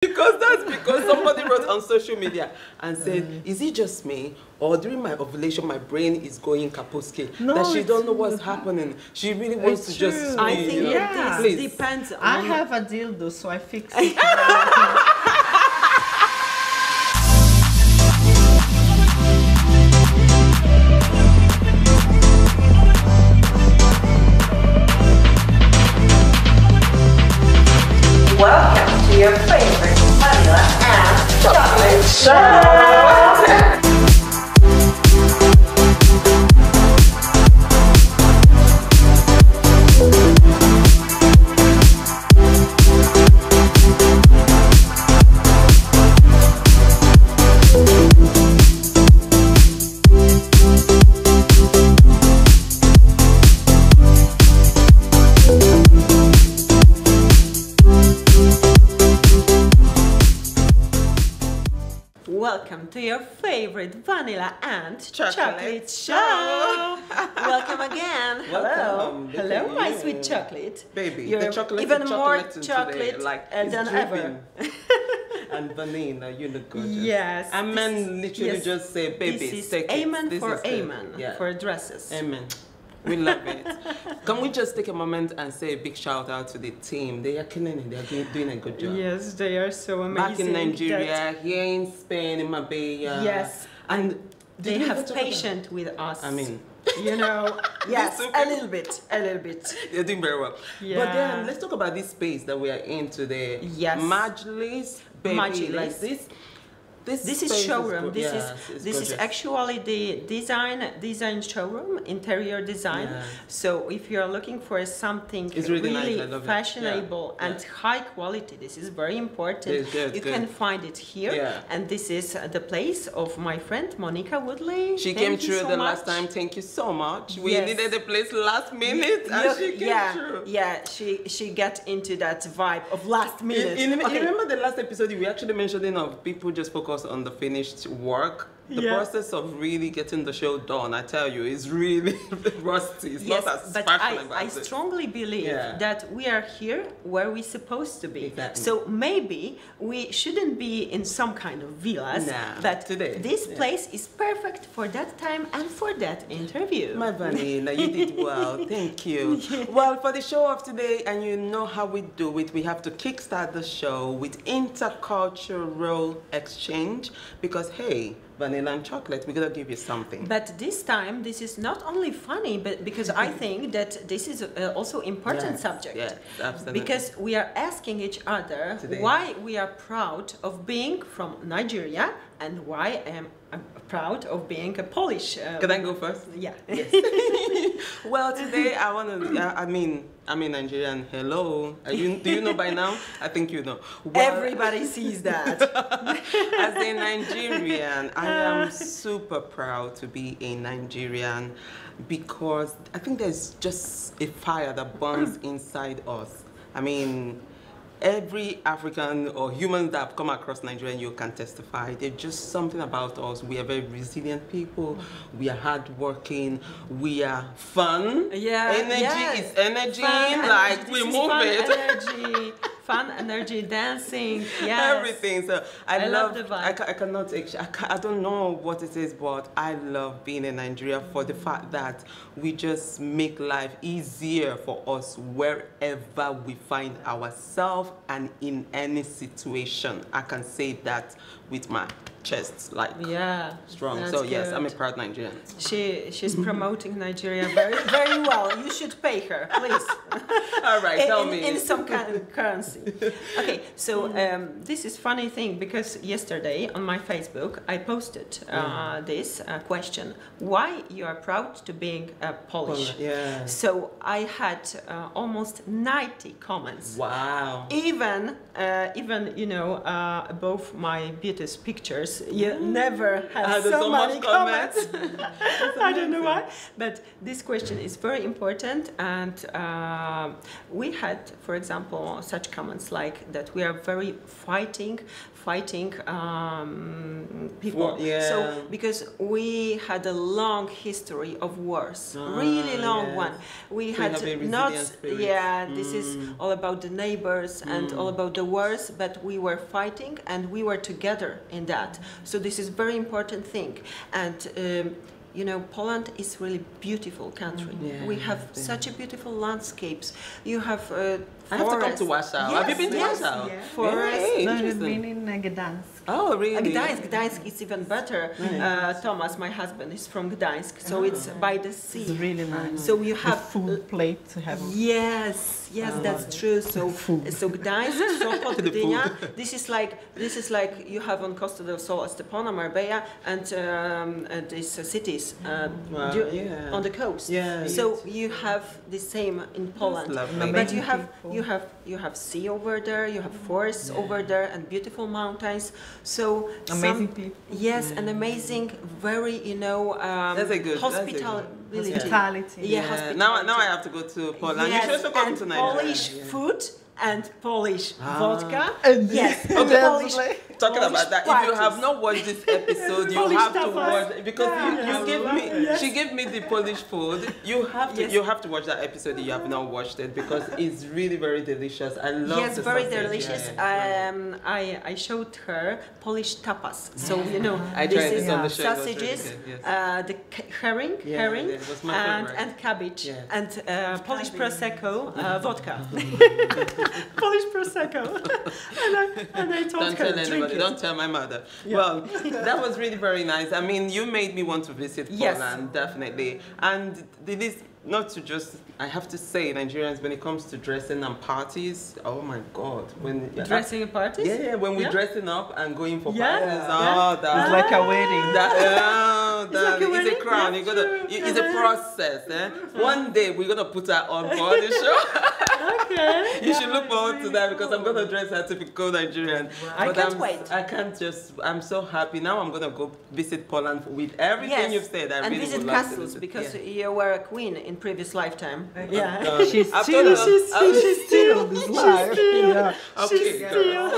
because that's because somebody wrote on social media and said, mm. "Is it just me, or during my ovulation my brain is going kapuski no, that she don't know what's happening? She really wants to true. just." I think you know, yeah. this depends. I have a dildo, so I fix it. welcome to your favorite vanilla and chocolate, chocolate show. welcome again. Welcome. Hello. Hello, my sweet chocolate. Baby, You're the chocolate even more chocolate, chocolate like than ever. and vanilla, you look good. Yes. Amen literally yes, just say, baby, this is take amen it. This for amen for dresses. Amen. We love it. Can we just take a moment and say a big shout out to the team? They are killing it. They are doing, doing a good job. Yes, they are so amazing. Back in Nigeria, here in Spain, in Marbella. Yes, and they have patience with us. I mean, you know, yes, a little bit, a little bit. You're doing very well. Yeah. But then let's talk about this space that we are in today. Yes. Majlis, baby, Majlis. like this this, this is showroom. Is this yeah, is this is actually the design design showroom, interior design. Yeah. So if you are looking for something it's really, really nice. fashionable yeah. and high quality, this is very important. Good, you good. can find it here, and this is the place of my friend Monika Woodley. She Thank came through so the much. last time. Thank you so much. We yes. needed the place last minute, you, and she came yeah, through. Yeah, she she got into that vibe of last minute. You, you, okay. you remember the last episode we actually mentioned of people just focus on the finished work the yeah. process of really getting the show done, I tell you, is really rusty. It's yes, not as but I, I strongly believe Yeah. that we are here where we're supposed to be. Exactly. So maybe we shouldn't be in some kind of villas, Nah, but today, this yeah. place is perfect for that time and for that interview. My vanilla, you did well. Thank you. Well, for the show of today, and you know how we do it, we have to kickstart the show with intercultural exchange because, hey, vanilla and chocolate, we're gonna give you something. But this time, this is not only funny, but because I think that this is uh, also important Yes, subject. yes, absolutely. Because we are asking each other Today. why we are proud of being from Nigeria and why I am I'm proud of being a Polish. Uh, Can I go first? Yeah. well, today I want to. I mean, I'm in Nigerian. Hello. Are you, do you know by now? I think you know. Well, Everybody sees that. As a Nigerian, I am super proud to be a Nigerian because I think there's just a fire that burns inside us. I mean, every African or human that have come across Nigeria, you can testify. There's just something about us. We are very resilient people. We are hardworking. We are fun. Yeah. Energy yes. is energy. Fun like energy. we This move it. Fun energy, dancing. Yes. Everything. So I, I love the vibe. I, I cannot. I, I don't know what it is, but I love being in Nigeria for the fact that we just make life easier for us wherever we find ourselves and in any situation. I can say that with my chest, like Yeah. strong. So yes, I'm a proud Nigerian. She she's promoting Nigeria very very well. You should pay her, please. All right, tell in, me. in some kind of currency. Okay, so um, this is funny thing because yesterday on my Facebook I posted uh, this uh, question: Why you are proud to being uh, Polish? yeah. So I had uh, almost 90 comments. Wow. Even, uh, even you know, uh, above my beauty's pictures, years, you never had Had so, so many comments. comments. I don't know why, but this question is very important, and uh, we had, for example, such comments like that we are very fighting, fighting um, people. Yeah. So because we had a long history of wars, really Ah, long yes. one. We So had not, spirit. yeah. This is Mm. all about the neighbors and all about the wars, but we were fighting and we were together in that. So this is very important thing. And um, you know, Poland is really beautiful country. Yeah, we have such a beautiful landscapes. You have uh, I have to come to forests. Warsaw. have you been to yes, Warsaw? yeah. Forest. Hey, No, you've been in uh, Gdansk. Oh, Uh, really? Gdańsk, Gdańsk is even better. Uh, Thomas, my husband, is from Gdańsk, so it's by the sea. It's really nice. So you the have food plate to have. Yes, yes, that's true. So, food. so Gdańsk, Sopot, The Gdynia. This is like this is like you have on Costa del Sol, Estepona, Marbella, and um, uh, these uh, cities uh, Wow, du- yeah. on the coast. Yeah, So you have the same in Poland, but you have people. You have you have sea over there, you have forests over there, and beautiful mountains. So Amazing some, people. Yes, and amazing, very you know um, That's a good- that's a good- hospitality. Hospitality. Yeah, Yeah, hospitality. now, now I have to go to Poland. Yes, you should also come and to Nigeria. Polish Yeah. food and Polish Ah. vodka. And Yes, Okay. Polish. Talking Polish about that, if you have not watched this episode, you Polish have to tapas. watch because you, you Yeah. give me. Yes. She gave me the Polish food. You have to Yes. you have to watch that episode if you have not watched it because it's really very delicious. I love Yes, the very sausage. delicious. Yeah, yeah. Um, I, I showed her Polish tapas. So you know, I this tried is this on the show, it really sausages, good, yes. uh, the herring, Yeah, herring, yeah, it was my and, and cabbage, Yes. and uh, Polish prosecco, uh, vodka. Polish prosecco, and I, and I told Don't her tell anybody. it. Don't tell my mother. Well, that was really very nice. I mean, you made me want to visit Yes. Poland, definitely. And it is not to just. I have to say, Nigerians, when it comes to dressing and parties, oh my God, when Dressing parties? Yeah, yeah, when we're Yeah. dressing up and going for Yeah, parties, yeah. oh, It's like a wedding. that, yeah, that, like a it's a crown. You gotta, it- it's a process. Eh? One day we're gonna put her on for the show. Okay. You should look forward to that because I'm gonna dress her typical Nigerian. I But can't I'm, wait. I can't just. I'm so happy now. I'm gonna go visit Poland with everything Yes, you've said. I and really visit to castles because you were a queen in previous lifetime. Yeah. Uh, She's I've still, told she's, I've- she's still this life. Yeah. Okay, girl.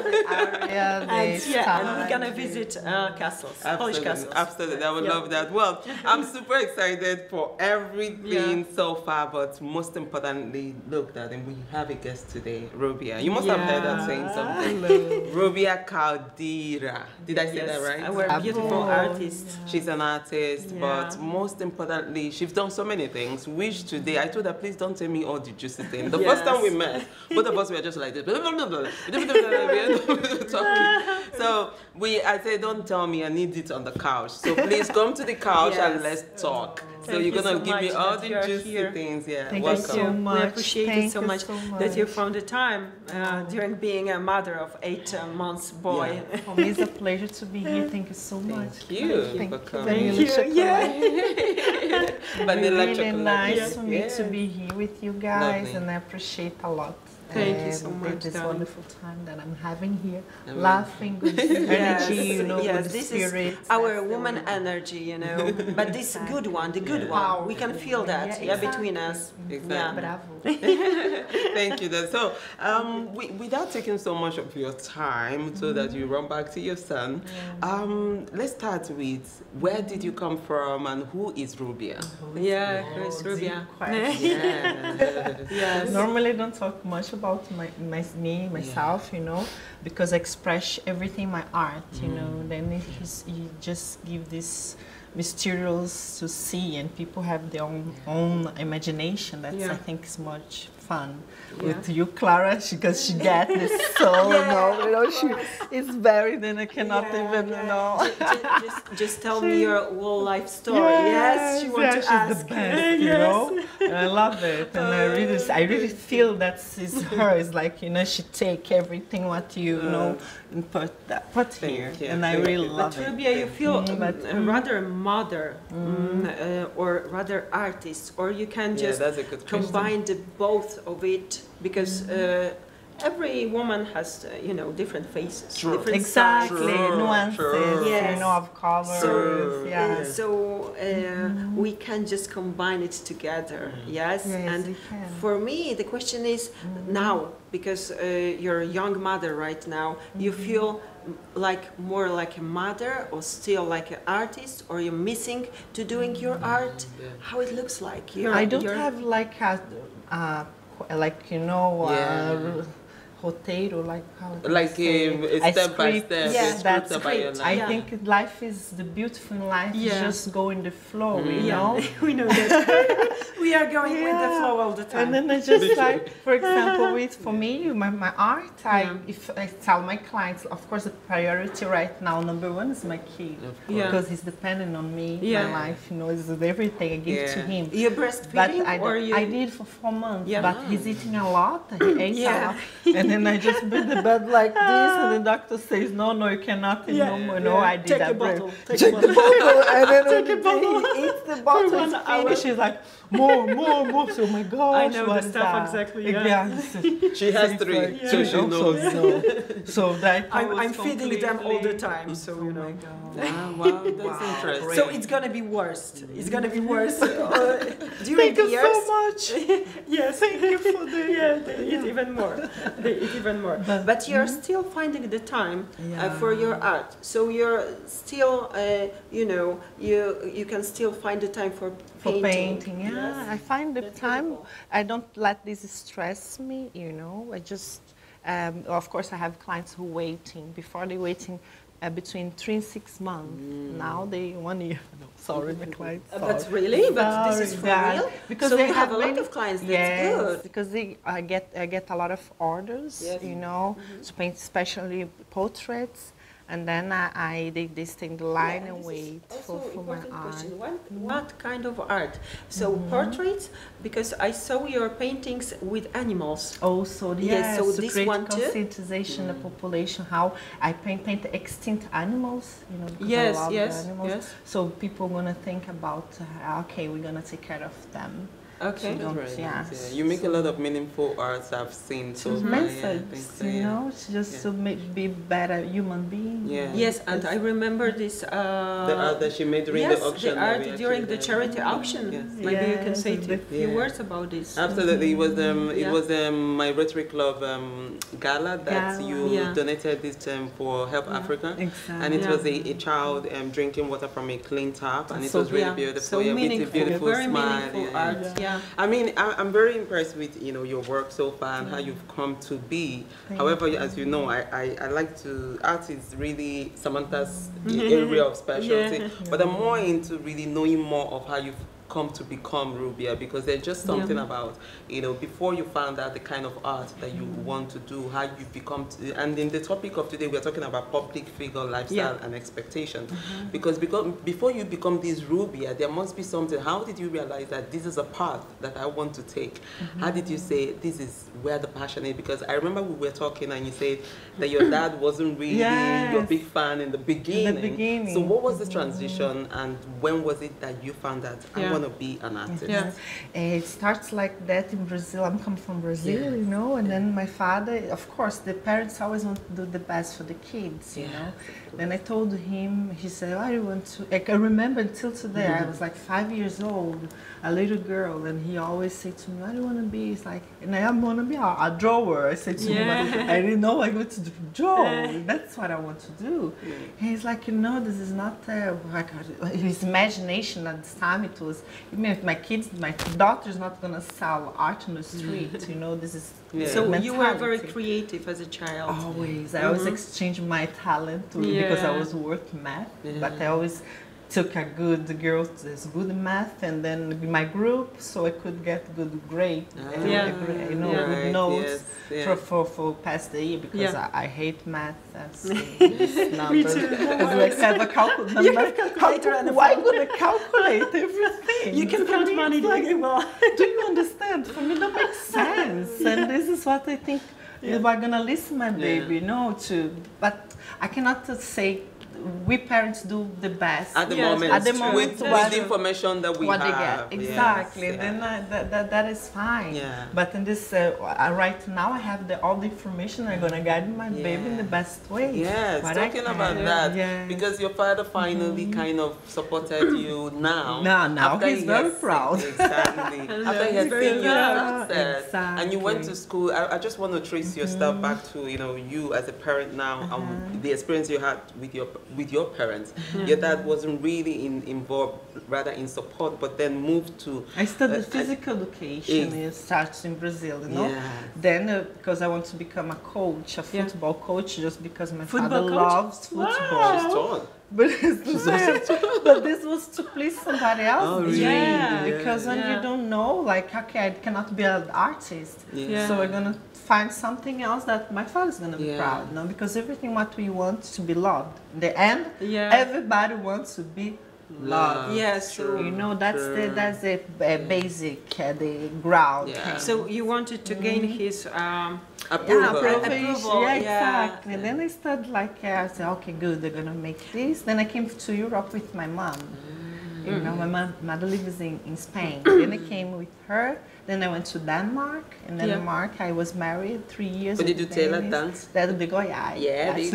Yeah, they And yeah, and we're gonna visit uh, castles, Polish castles. absolutely. I would Yeah. love that. Well, I'm super excited for everything so far, but most importantly, look, darling, we have a guest today, Rubia. You must have heard her saying something. Rubia Calldeira. Did I say Yes, that right? Our beautiful Oh, artist. She's an artist, Yeah. but most importantly, she's done so many things today I told her, please don't tell me all the juicy things. The yes. first time we met, both of us were just like this. so we, I said, don't tell me, I need it on the couch. So please come to the couch yes. and let's talk so Thank you're gonna so give me all the you juicy here. things. Yeah, Thank welcome. you so much. We appreciate Thank it so you much, so that you much. found the time uh, during being a mother of eight uh, months boy. Yeah. For me, it's a pleasure to be here. Thank you so much. Thank you Thank for you. coming. Thank Vanilla you. chocolate. Yeah. Vanilla really chocolate. nice Yes, for me yes. to be here with you guys, Lovely. and I appreciate a lot. Thank you um, so much, This darling. wonderful time that I'm having here, Amazing. laughing, good energy, you know, yes, good this spirit. is our woman energy, you know. But this good one, the good Yeah. one, we can feel that, Yeah, yeah, between us. Exactly. Yeah. Bravo. Thank you. Then. So, um, we, without taking so much of your time, so that you run back to your son, um, let's start with where did you come from and who is Rubia? Yeah, Oh, Chris deep Rubia. question. Yeah. Yes. Normally, don't talk much about my, my me myself, you know, because I express everything my art, you Mm. know. Then it is, you just give this mysterious to see, and people have their own, own imagination. That's Yeah. I think is much fun. Yeah. With you, Clara, because she get this soul, you know, you know, she is very. Then I cannot Yeah, even, yeah. you know. Ju- just, just tell me your whole life story. Yes, she yeah, wants to she's ask. the best, you know. And I love it, and I really, I really feel that is her. It's like you know, she take everything what you know and put that put here, you, and I really you. love But it. Rubia, you feel Mm, but- uh, rather mother mm, uh, or rather artist, or you can Yeah, just that's a good combine the both of it because uh, every woman has, uh, you know, different faces, True. different Exactly. Sure, nuances, sure. Yes. you know, of colors. Sure. yeah. Uh, so uh, we can just combine it together, yes. Yes, and for me, the question is now because uh, you're a young mother right now. You feel like more like a mother, or still like an artist, or you're missing to doing your art. Yeah. How it looks like? You're, I don't you're- have like a, uh, qu- like you know, uh, Yeah. Roteiro, like how do you Like say um, it? a step by step, Yeah, a script that's about your great. life. I Yeah. think life is the beautiful in life. is Yeah. just go in the flow, you Mm. Yeah, know. we know that. we are going with the flow all the time. And then I just like, for example, with for me, my, my art, I Yeah. if I tell my clients, of course, the priority right now, number one is my kid, Yeah. because he's dependent on me, Yeah. my life, you know, is everything I give to him. You're But I, or you? I did for four months, Yeah. but he's eating a lot. He ate Yeah. a lot, and then I just put the bed like this, and the doctor says, "No, no, you cannot eat no more." No, I did Take that. a break. bottle. Take, Take a the bottle. bottle, and then Take when a bottle. he eats the bottle, one it's hour. She's like, "More, more, more." So, oh my gosh, know what the stuff that? exactly, yeah. this She has it's three, like- so she knows. So, so that I'm, I'm feeding them all the time, so Oh you my know. God. Ah, wow, that's interesting. So it's gonna be worse. It's gonna be worse uh, during Thank the you years. so much. yes, thank you for the yeah. They eat even more. They even more. But- But you're still finding the time uh, for your art. So you're still, uh, you know, you you can still find the time for for painting. painting. Yeah, Yes. I find the That's time. beautiful. I don't let this stress me. You know, I just. Um, of course, I have clients who waiting before they waiting uh, between three and six months. Now they one year. No, sorry, my clients. Uh, sorry. But really, but this is for yeah. real. Because so they have, a lot of clients. That's yes, good. because they I get I get a lot of orders. Yes. You know, to paint especially portraits, and then I, I they stay in the line Yeah, and this wait for, for my art. What, mm-hmm. what kind of art? So mm-hmm. portraits, because I saw your paintings with animals. Oh, also, Yes, yes, so to this create one too? conscientization of mm. population, how I paint, paint extinct animals, you know, because Yes, I love yes, the animals. yes. So people are gonna think about, uh, okay, we're gonna take care of them. Okay. don't- Right, yeah. yeah. You make a lot of meaningful arts I've seen so Just far. yeah, I message, you know, it's just Yeah. to make, be better human being. Yeah. Yes, and I remember this. Uh, The art that she made during yes, the auction. that art during actually the did. charity auction. Yes. Maybe you can say a few Yeah. words about this. Absolutely, it was um, it Yeah. was um, my Rotary Club um, gala that Gala. you Yeah. donated this um, for Help Africa, Exactly. and it Yeah. was a, a child um, drinking water from a clean tap, and it So was really yeah, beautiful. so yeah, with a meaningful, beautiful very smile. meaningful yeah. art. Yeah. I mean, I, I'm very impressed with you know your work so far and how you've come to be. Thank However, as you know, I, I, I like to art is really Samanta's area of specialty, Yeah. but I'm more into really knowing more of how you've come to become Rubia because there's just something about you know before you found out the kind of art that you want to do, how you become. To, and in the topic of today, we're talking about public figure lifestyle and expectation, mm-hmm. because because before you become this Rubia, there must be something. How did you realize that this is a path that I want to take? Mm-hmm. How did you say this is where the passion is? Because I remember we were talking and you said that your dad wasn't really your big fan in the beginning. The beginning. So what was the mm-hmm. transition and when was it that you found that I Yeah. Want to be an artist? Yeah. It starts like that in Brazil. I'm come from Brazil, Yeah. you know, and then my father, of course, the parents always want to do the best for the kids, you Yeah. know. Then I told him, he said, I want to, like, I remember until today, Mm-hmm. I was like five years old, a little girl, and he always said to me, I do you want to be? It's like, and I want to be a, a drawer. I said to him, I didn't know I want to draw. That's what I want to do. And he's like, you know, this is not uh, like his imagination at this time. It was, I mean, my kids, my daughter's not gonna sell art on the street. Mm-hmm. You know, this is Yeah. So you were very creative as a child. Always, I mm-hmm. always exchange my talent to, because I was worth math, Yeah. but I mm-hmm. always took a good girl that's good in math and then my group so I could get good grade, Ah, uh, Yeah. a you know, Yeah. good Right, notes yes, yeah. for, for, for past the year because Yeah. I, I hate math. That's numbers. too. It's like have a calcul- You number. calculator and a Why phone. gonna calculate everything? You can count money it's like, really well. do you understand? For me, that makes sense. And this is what I think If I'm gonna listen my baby, no, to but I cannot uh, say we parents do the best. At the Yes, moment, at the with, moment, with what- the information that we what have. they get yes, exactly yeah. then I, that, that, that is fine Yeah. but in this uh, uh, right now i have the all the information i'm gonna guide my baby in the best way Yes, What talking about that, Yes. because your father finally mm-hmm. kind of supported you now. Now- now after he's he very has- proud. Exactly. after he has seen your proud. success, and you went to school. I, I just want to trace your stuff mm-hmm. back to you know you as a parent now, and the experience you had with your with your parents. Your dad wasn't really in, involved, rather in support, but then moved to. I studied Uh, physical education. Ex- It starts in Brazil, you know. Yeah. Then, uh, because I want to become a coach, a Yeah. football coach, just because my Football father coach? loves football. She's tall. But, it's but this was to please somebody else. Oh, really? Yeah. Because when Yeah. you don't know, like, okay, I cannot be an artist. Yeah. So we're gonna find something else that my father's gonna be Yeah. proud, no? Because everything what we want to be loved. In the end, Yeah. everybody wants to be loved. Yes, so- You know, that's the that's the uh, basic, uh, the ground. Yeah. So you wanted to gain his um, Approval. Yeah, Approval. approval. Yeah, yeah. exactly. Then I started like, uh, I said, okay, good, they're gonna make this. Then I came to Europe with my mom. You know, my mom, mother lives in, in Spain. then I came with her. Then I went to Denmark. In Yeah. Denmark, I was married three years. But did you with tell her Dennis. dance? That big boy, yeah. Yeah, that's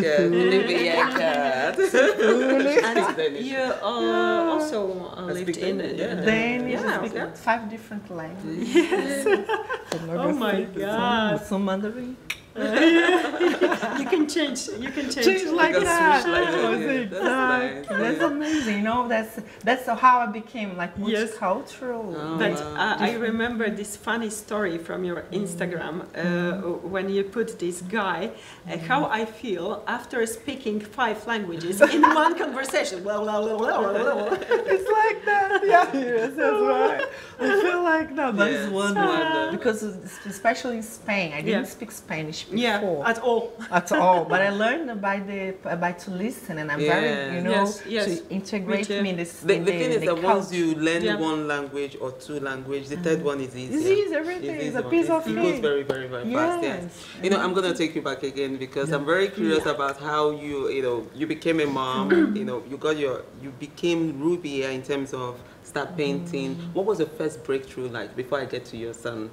they cool. Yeah, and you uh, also uh, lived in Danish, yeah. Then you Yeah, speak okay. five different languages. Yes. Oh my God. Some Mandarin. you can change you can change, Change like can that. switch like that, yeah. That's nice, That's yeah. amazing. You know, that's that's how I became like Yes. multicultural. Oh, But wow. uh, I remember this funny story from your Instagram uh, when you put this guy, uh, how I feel after speaking five languages in one conversation. Blah, blah, blah, blah, blah, blah. it's like that. Yeah, yes, that's right. I feel like that. But Yes, it's wonderful wonderful. because especially in Spain, I didn't Yeah. speak Spanish Yeah, before. at all. at all. But I learned by the by to listen, and I'm Yeah. very, you know, Yes, yes. to integrate Me me in this. The, in the thing is the that once you learn Yeah. one language or two language, the mm-hmm. third one is easy. It's easy, everything. It's a piece of It goes cake. very, very, very fast. Yes. Yes. You know, I'm gonna take you back again because I'm very curious about how you, you know, you became a mom. you know, you got your, you became Ruby in terms of start painting. What was your first breakthrough like? Before I get to your son,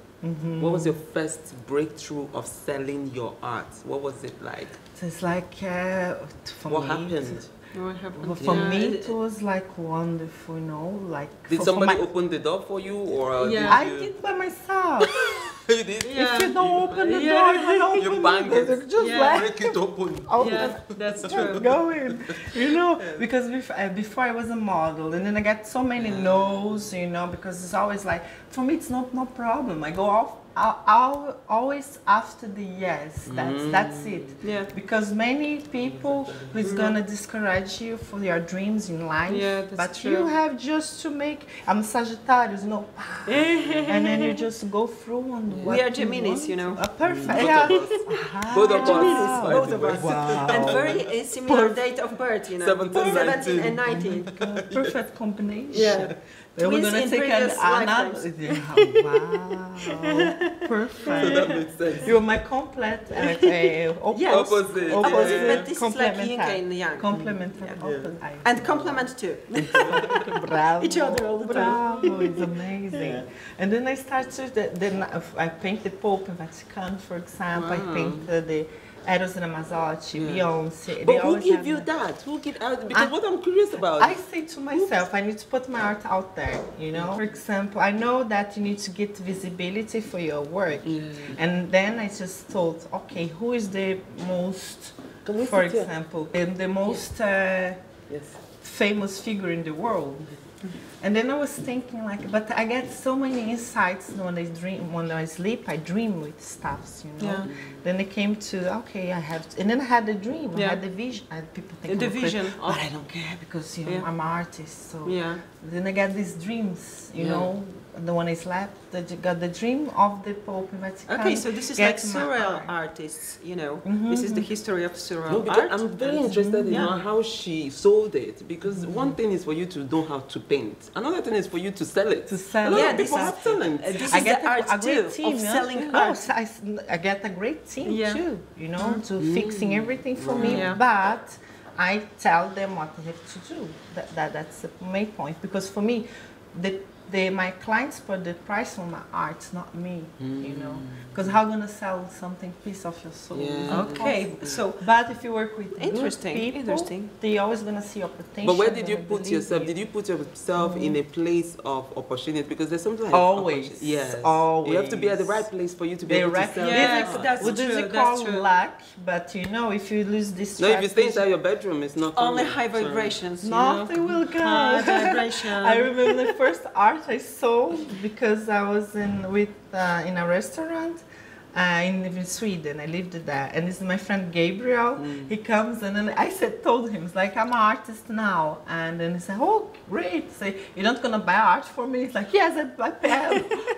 what was your first breakthrough of selling your art? What was it like? So it's like uh, for what me. happened? What happened? Well, for Yeah, me, it- it was like wonderful, you know, like. Did for- for somebody my- open the door for you, or uh, Yeah. I did you? did by myself. you did. Yeah. If you don't open the Yeah. door, you don't You open bang the door. it. Just Yeah. like Break it open. open Yeah, that's true. going, you know, because before, uh, before I was a model, and then I got so many no's, you know, because it's always like, for me, it's not no problem. I go off, I'll, I'll always after the yes. That's that's it. Yeah. Because many people who's gonna discourage you for your dreams in life. Yeah, that's but true. you have just to make. I'm Sagittarius, you know, and then you just go through and what are Geminis, want. you know. Uh, perfect. Both yeah. of us. Ah, Both of us. Geminis, both of us. Wow. And very uh, similar date of birth, you know. 17, 17 and 19. perfect combination. Yeah. Then we're gonna in take an, previous another. lifetimes. Yeah, wow, So perfect. that makes sense. You're my complete uh, uh, opposite. Yeah. Opposite. Opposite, yeah. but this is like yin and yang. Complementary. Yeah. opposite. I- And complement too. Bravo. each other all the time. Bravo, it's amazing. And then I started, the, then I paint the Pope in Vatican, for example. I paint uh, the Eros Ramazzotti, Yeah. Beyonce. But who give you that. Who give out? Uh, because I- what I'm curious about. I say to myself, I need to put my art out there, you know? For example, I know that you need to get visibility for your work. Mm. And then I just thought, okay, who is the most, for example, the, the most uh, yes. famous figure in the world? Mm-hmm. And then I was thinking like, but I get so many insights when I dream, when I sleep, I dream with stuffs, you know? Yeah. Then it came to, okay, I have to, and then I had a dream, I had the vision. And people think The vision but of- I don't care because, you know, Yeah. I'm an artist, so. Yeah. Then I get these dreams, you Yeah. know, the one I slept, the, got the dream of the Pope in Vatican. Okay, so this is like surreal heart. artists, you know. Mm-hmm, this is the mm-hmm. history of surreal No, because art. I'm very mm-hmm. interested in Yeah. how she sold it. Because one thing is for you to know how to paint. Another thing is for you to sell it. To sell A lot it. of Yeah, this people is- have talent. Uh, this I is get the a, art a great too team of yeah. selling No, art. so I, s- I get a great team Yeah. too, you know, to mm. fixing everything for me. Yeah. But I tell them what they have to do. That, that that's the main point because for me, the the my clients put the price on my art, not me. You mm. know, because how gonna sell something piece of your soul? Yeah. Okay, possible. so But if you work with good Interesting, people, interesting. they always gonna see your potential. But where did you put yourself? you. Did you put yourself in a place of opportunity? Because there's something like Always, yes, Yes. You have to be at the right place for you to be They able to reckon sell. Yeah, it. that's what does true, it that's call true. luck? But you know, if you lose this, No, if you stay strategy- inside your bedroom, it's not only coming. high vibrations. Nothing will go. High vibration. I remember the first art I saw because I was in with uh, in a restaurant uh, in, in Sweden. I lived there, and this is my friend Gabriel. Mm. He comes and then I said, told him, it's like I'm an artist now, and then he said, oh great. Say you're not gonna buy art for me? He's like, yes, I.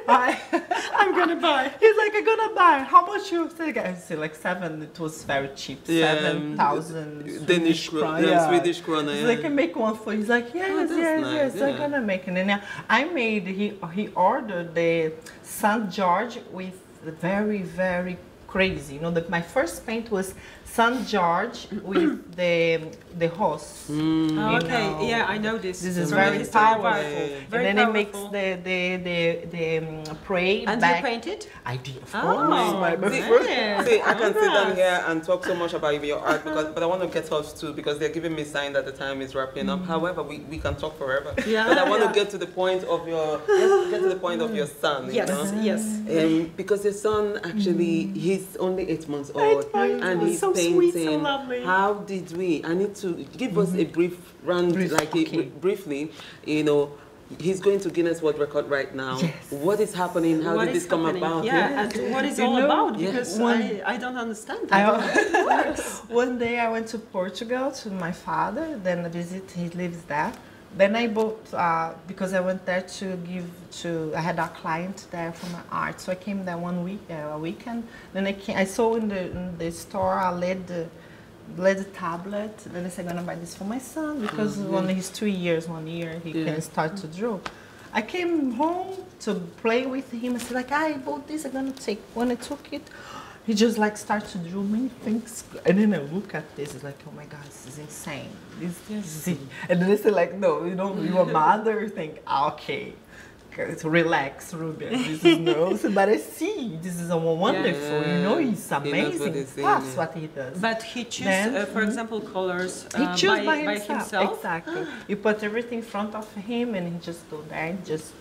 I, I'm gonna buy. He's like, I'm gonna buy. How much you say? I said like seven. It was very cheap, Yeah, seven thousand Danish krona. yeah, Swedish krona. He's Yeah. like, I make one for you. He's like, yes, Oh, yes, nice, yes, I'm gonna make it. And then I made, he, he ordered the St. George with very, very crazy. You know, the, my first paint was St. George with the the horse. Oh, okay, know. yeah, I know this. This is from the very history. powerful. Yeah, yeah, yeah. Very and then it makes the the the, the um, prey And back. you painted? I did, of Oh, course. My, my See, first- yeah. See, I can sit down here and talk so much about your art because, but I want to get off too because they're giving me sign that the time is wrapping up. However, we, we can talk forever. Yeah, But I want yeah. to get to the point of your let's get to the point of your son. Yes, You know? yes. Um, because your son actually he's only eight months old months, and oh, he's so sweet, so painting. lovely. How did we? I need to give us a mm-hmm. brief run, Brief, like a- okay. briefly. You know, he's going to Guinness World Record right now. Yes. What is happening? How What did this come happening? about? Yeah, and what is You all know, about? yeah. Because One- I, I don't understand. I, that. one day I went to Portugal to my father, then I visit, he lives there. Then I bought, uh, because I went there to give to, I had a client there for my art. So I came there one week, uh, a weekend. Then I came, I saw in the, in the store a LED, LED tablet. Then I said, I'm gonna buy this for my son because when he's two years, one year, he Yeah. can start to draw. I came home to play with him. I said, like, I bought this, I'm gonna take. When I took it, he just like starts to draw many things. And then I look at this, it's like, oh my God, this is insane. This, is, and then said, like, no, you know, you're a mother, you think, ah, okay. So relax, Ruben. This is no. But I see, this is a wonderful. You know, he's He what amazing. That's yeah. what he does. But he chooses, uh, for example, colors uh, He chooses by, by, himself. himself. Exactly. you put everything in front of him, and he just go there just.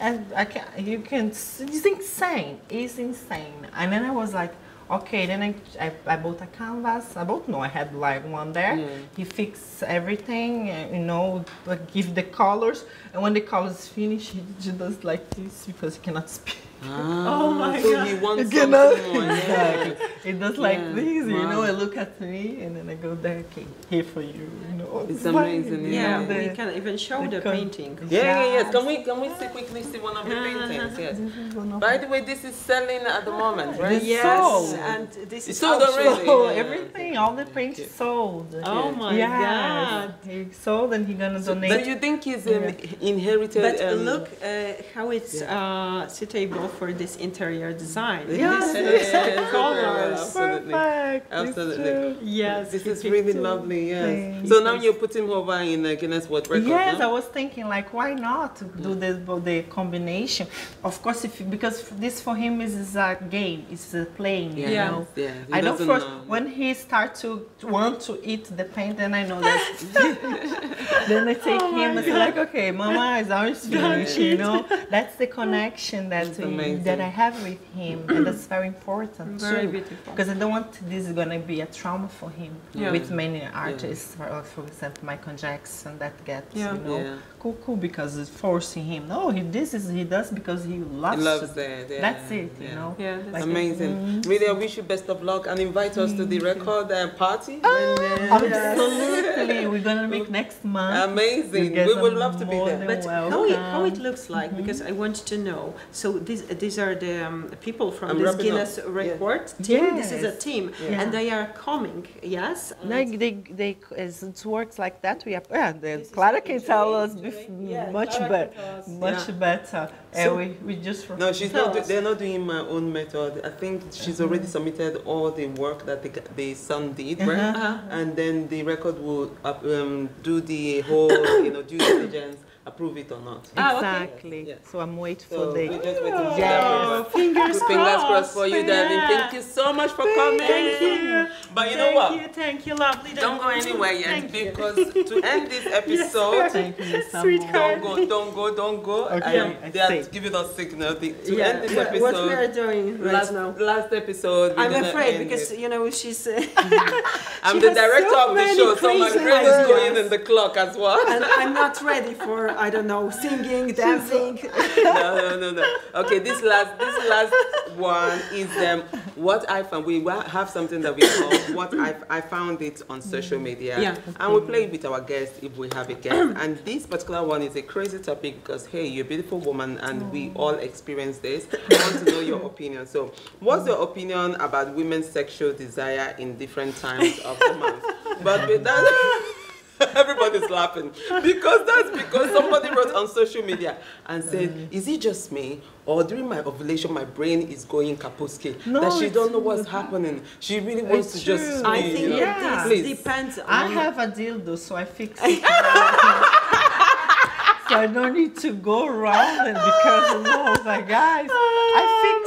And I can, you can. It's insane. It's insane. And then I was like, okay. Then I, I, I bought a canvas. I bought no. I had like one there. Yeah. He fixed everything. uh, You know, but give the colors. And when the colors finish, he just does like this because he cannot speak. Ah, Oh my so God. he wants You something cannot- more. Yeah. Exactly. It does like Yeah, this, you know. wow. I look at me and then I go there, okay, here for you, you know. It's fine, amazing, you Yeah, know, we the- can even show the the con- painting. Yeah, yeah, yes. Yes. Can we can we see quickly see one of the paintings? Yes. This is By the way, this is selling at the moment, right? It's Yes, sold. and this It's is sold already? So Yeah. everything, all the paint Okay. sold. Oh my Yes. God. He sold and he gonna So, donate. but you think he's um, inherited? But um, look uh, how it's uh, suitable for this interior design. Yes, This yes, the colors. Absolutely. Perfect. Absolutely. Yes, This is really two. lovely, yes. Thank So now you're putting him over in uh, Guinness World Record, Yes, no? I was thinking like, why not do the the combination? Of course, if because this for him is, is a game, it's a playing. You know? He I know first know. when he start to want to eat the paint, then I know that. then I take Oh him and say like, okay, Mama is ours finished. You know, that's the connection that we, amazing. that I have with him, and that's very important Very too. beautiful. Because I don't want this is gonna be a trauma for him. Yeah. With many artists, for, for example, Michael Jackson, that gets Yeah. you know Yeah. cool, cool because it's forcing him. No, he this is he does because he loves. He loves to- it. Yeah, That's it. yeah. You know. Yeah, that's Like- Amazing. Really, I wish you best of luck and invite us to the record uh, party. When, uh, Absolutely. Hopefully, we're gonna make next month. Amazing. We would love to be there. than But how it, how it looks like, because I want to know. So these these are the um, people from I'm this wrapping up. Guinness Yeah. record team. This is a team, Yeah. and they are coming. Yes. Like they, they, as it works like that, we are, yeah, the, Clara can tell us bef- Yeah, much better, can tell us. much Yeah. better. So- and we, we just No, she's not. do- They're not doing my own method. I think she's already submitted all the work that the, g- the son did, right? Uh-huh. And then the record will up- um, do the whole, you know, due diligence, approve it or not. Ah, okay. exactly. Yeah. So I'm waiting So for we the. just waiting for Yes. that. Fingers Fingers crossed. crossed for you, darling. Yeah. Thank you so much for coming. Thank you. But you know thank you, thank you, lovely. Don't go anywhere yet Thank you. because to end this episode, Thank you, Sweetheart. don't go, don't go, don't go. Okay, I am, I they are giving us signal. The, to Yeah, end this what, episode, what we are doing right last, now. last episode, I'm afraid because it. you know she's. Uh, I'm she the director so of the show, so my brain is going in the clock as well. and I'm not ready for I don't know singing, dancing. no, no, no, no. Okay, this last, this last one is um, what I found. We have something that we call what I, I found it on social media. Yeah. And we play it with our guests if we have a guest. and this particular one is a crazy topic because hey, you're a beautiful woman, and we all experience this. I want to know your opinion. So, what's your opinion about women's sexual desire in different times of the month? But with that. Everybody's laughing because that's because somebody wrote on social media and said, "Is it just me, or during my ovulation my brain is going kapuski? No, that she don't know what's happening. She really wants It's to just true. be, I you think know, Yeah. that please. depends on. I have a dildo, so I fix it. so I don't need to go around and because of all my guys. I fix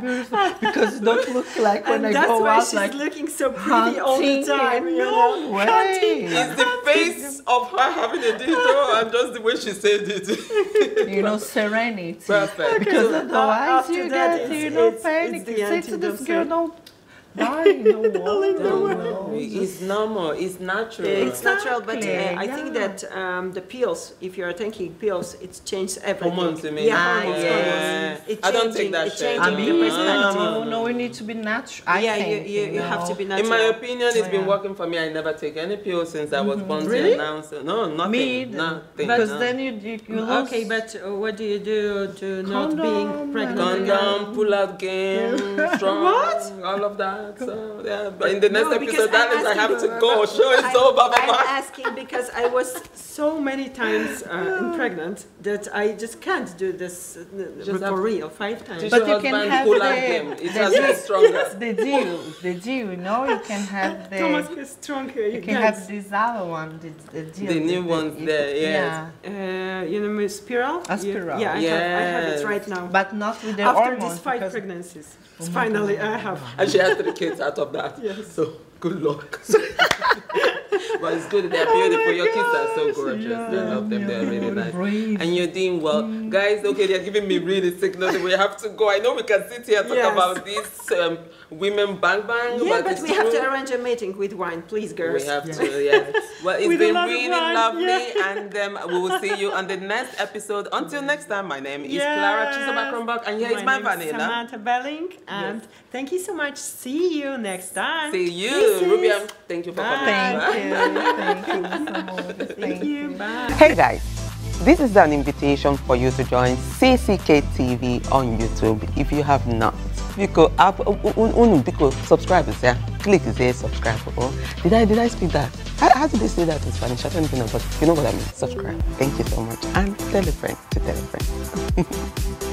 look at my beautiful. Because it don't look like when and I that's go why out she's like looking so pretty all the time. You know? no way. It's the face of her having a dildo and just the way she said it. You know, serenity. Perfect. Because So, uh, otherwise after you that, get, it's- you know, it's- panic. it's the You say to this antidote. girl, don't die, no water. No, it's normal. It's natural. It's natural, but uh, Exactly, I think that um, the pills, if you are taking pills, it's changed everything. Hormones, you mean? Yeah, Ah, hormones, yeah. hormones. It I don't take changing- that it shit. changing I No, the mean, perspective. no, no, we need to be natural. I yeah, think, you, you, you have to be natural. In my opinion, it's been working for me. I never take any pills since I was born Really? till now. No, nothing. Me, nothing. because no. then you you, you lose. Okay, but uh, what do you do to not being pregnant again? Condom, pull out game, strong, What? all of that. So yeah, but in the next No, episode, that I'm is I have to go. Sure, it's I- over. I'm bye. asking because I was so many times uh, in pregnant that I just can't do this uh, Just for have- real five times. But you can have pull the- game. It the- has to be stronger. the deal, the deal. You know, you can have the Thomas is strong. Uh, you can have this other one, the, the deal. The new ones you- there, yes. Yeah, Uh, you know, spiral. A spiral. Yeah, I, have, I have it right now. but not with the After hormones. these five because- pregnancies, finally I have. And she has three kids out of that. Yes. So good luck. but it's good. They're beautiful. Your kids are so gorgeous. I love them. They're really nice. Brave. And you're doing well. Guys, okay, they're giving me really signals. We have to go. I know we can sit here and talk Yes. about this um, women bang bang. Yeah, but, we have true. to arrange a meeting with wine, please, girls. We have to, yes. Well, it's With been really wine, lovely, yeah. and um, we will see you on the next episode. Until next time, my name is Yes. Clara Chizoba Kronborg, and here is my is vanilla. Samanta Belling, and thank you so much. See you next time. See you, Kisses. Rubian. Thank you for Bye. coming. Thank you, thank you. Thank you. Bye. Hey guys, this is an invitation for you to join CCK TV on YouTube if you have not. Because because subscribe yeah. Click there, subscribe. Oh, did I did I speak that? How, how did they say that in Spanish? I don't know, but you know what I mean. Subscribe. Thank you so much, and tell a friend to tell a friend.